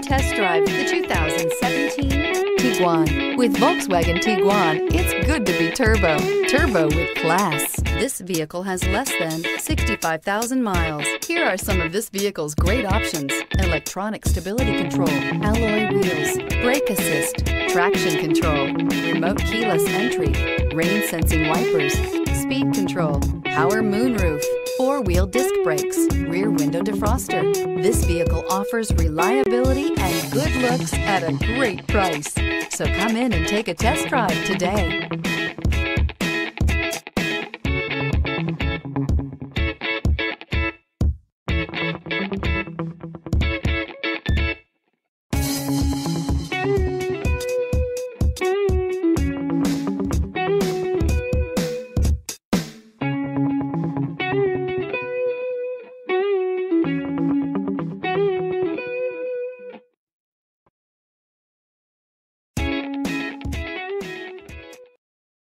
test drive the 2017 Tiguan. With Volkswagen Tiguan, it's good to be turbo. Turbo with class. This vehicle has less than 65,000 miles. Here are some of this vehicle's great options. Electronic stability control, alloy wheels, brake assist, traction control, remote keyless entry, rain sensing wipers, speed control, power moonroof, four-wheel disc brakes, rear window defroster. This vehicle offers reliability and good looks at a great price. So come in and take a test drive today.